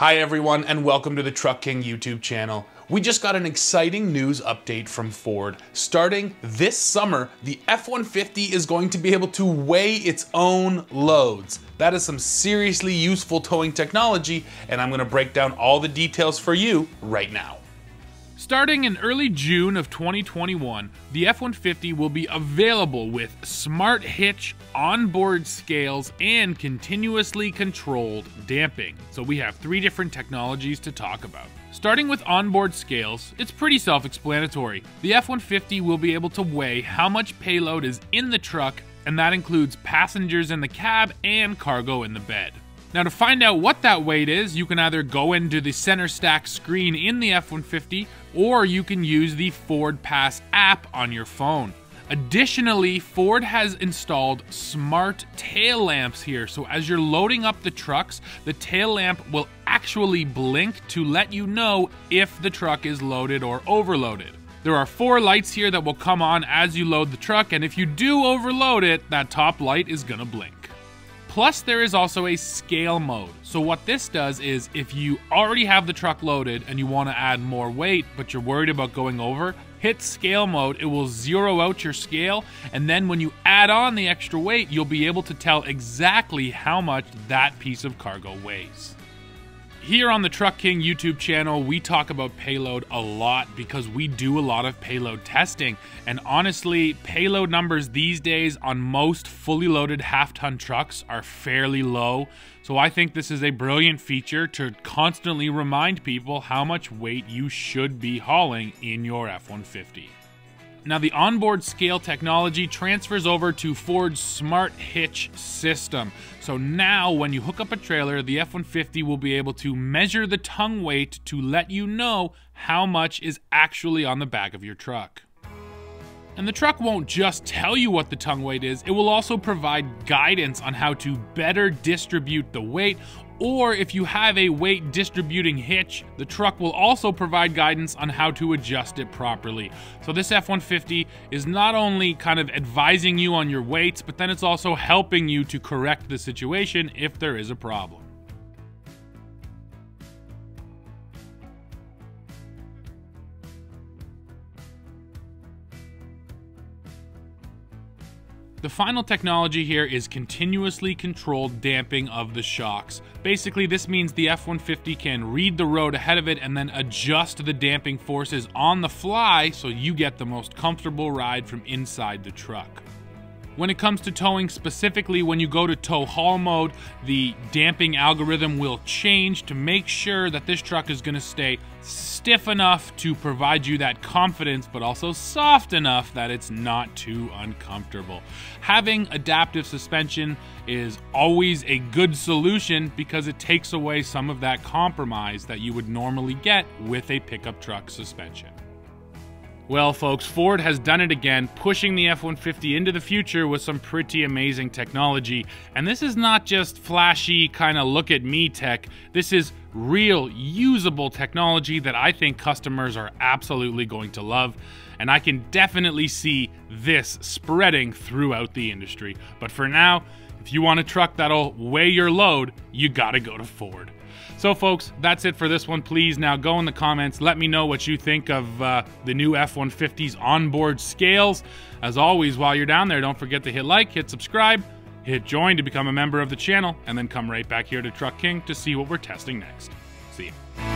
Hi everyone and welcome to the Truck King YouTube channel. We just got an exciting news update from Ford. Starting this summer, the F-150 is going to be able to weigh its own loads. That is some seriously useful towing technology and I'm going to break down all the details for you right now. Starting in early June of 2021, the F 150 will be available with smart hitch, onboard scales, and continuously controlled damping. So we have three different technologies to talk about. Starting with onboard scales, it's pretty self explanatory. The F 150 will be able to weigh how much payload is in the truck, and that includes passengers in the cab and cargo in the bed. Now to find out what that weight is, you can either go into the center stack screen in the F-150 or you can use the Ford Pass app on your phone. Additionally, Ford has installed smart tail lamps here. So as you're loading up the trucks, the tail lamp will actually blink to let you know if the truck is loaded or overloaded. There are four lights here that will come on as you load the truck, and if you do overload it, that top light is gonna blink. Plus, there is also a scale mode. So what this does is if you already have the truck loaded and you want to add more weight, but you're worried about going over, hit scale mode, it will zero out your scale, and then when you add on the extra weight, you'll be able to tell exactly how much that piece of cargo weighs. Here on the Truck King YouTube channel, we talk about payload a lot because we do a lot of payload testing. And honestly, payload numbers these days on most fully loaded half ton trucks are fairly low. So I think this is a brilliant feature to constantly remind people how much weight you should be hauling in your F 150. Now, the onboard scale technology transfers over to Ford's Smart Hitch system. So now, when you hook up a trailer, the F 150 will be able to measure the tongue weight to let you know how much is actually on the back of your truck. And the truck won't just tell you what the tongue weight is, it will also provide guidance on how to better distribute the weight or if you have a weight distributing hitch, the truck will also provide guidance on how to adjust it properly. So this F-150 is not only kind of advising you on your weights, but then it's also helping you to correct the situation if there is a problem. The final technology here is continuously controlled damping of the shocks. Basically, this means the F-150 can read the road ahead of it and then adjust the damping forces on the fly so you get the most comfortable ride from inside the truck. When it comes to towing specifically, when you go to tow haul mode, the damping algorithm will change to make sure that this truck is going to stay stiff enough to provide you that confidence, but also soft enough that it's not too uncomfortable. Having adaptive suspension is always a good solution because it takes away some of that compromise that you would normally get with a pickup truck suspension. Well, folks, Ford has done it again, pushing the F 150 into the future with some pretty amazing technology. And this is not just flashy, kind of look at me tech. This is real, usable technology that I think customers are absolutely going to love. And I can definitely see this spreading throughout the industry. But for now, if you want a truck that'll weigh your load, you gotta go to Ford. So, folks, that's it for this one. Please now go in the comments. Let me know what you think of uh, the new F 150's onboard scales. As always, while you're down there, don't forget to hit like, hit subscribe, hit join to become a member of the channel, and then come right back here to Truck King to see what we're testing next. See you.